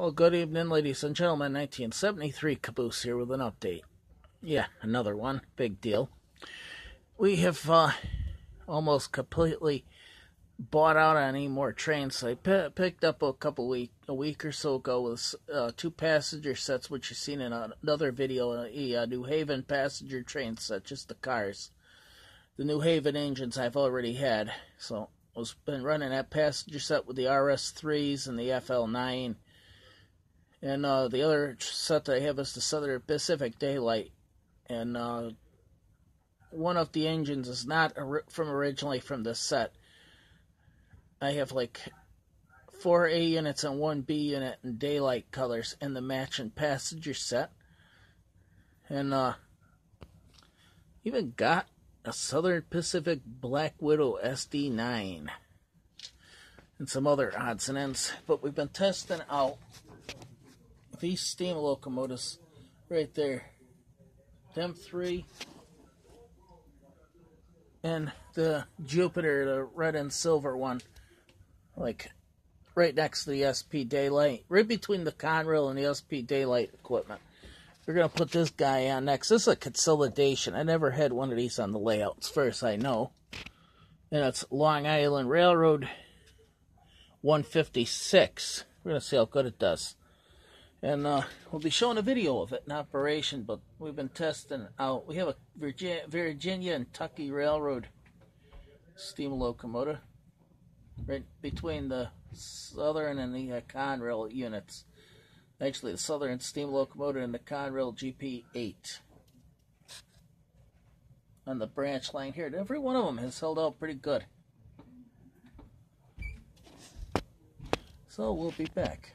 Well, good evening, ladies and gentlemen. 1973 Caboose here with an update. Yeah, another one. Big deal. We have uh, almost completely bought out on any more trains. I p- picked up a couple week, a week or so ago with uh, two passenger sets, which you've seen in another video, a, a New Haven passenger train set, just the cars. The New Haven engines I've already had, so I've been running that passenger set with the RS3s and the FL9 and uh, the other set that I have is the Southern Pacific Daylight. And uh, one of the engines is not from originally from this set. I have like four A units and one B unit in daylight colors in the matching passenger set. And uh, even got a Southern Pacific Black Widow SD9 and some other odds and ends. But we've been testing out these steam locomotives right there. Them three. And the Jupiter, the red and silver one. Like right next to the SP Daylight. Right between the Conrail and the SP Daylight equipment. We're going to put this guy on next. This is a consolidation. I never had one of these on the layouts, first I know. And it's Long Island Railroad 156. We're going to see how good it does. And uh, we'll be showing a video of it in operation, but we've been testing out. We have a Virginia, Virginia and Kentucky Railroad steam locomotive right between the Southern and the uh, Conrail units. Actually, the Southern steam locomotive and the Conrail GP8 on the branch line here. Every one of them has held out pretty good. So we'll be back.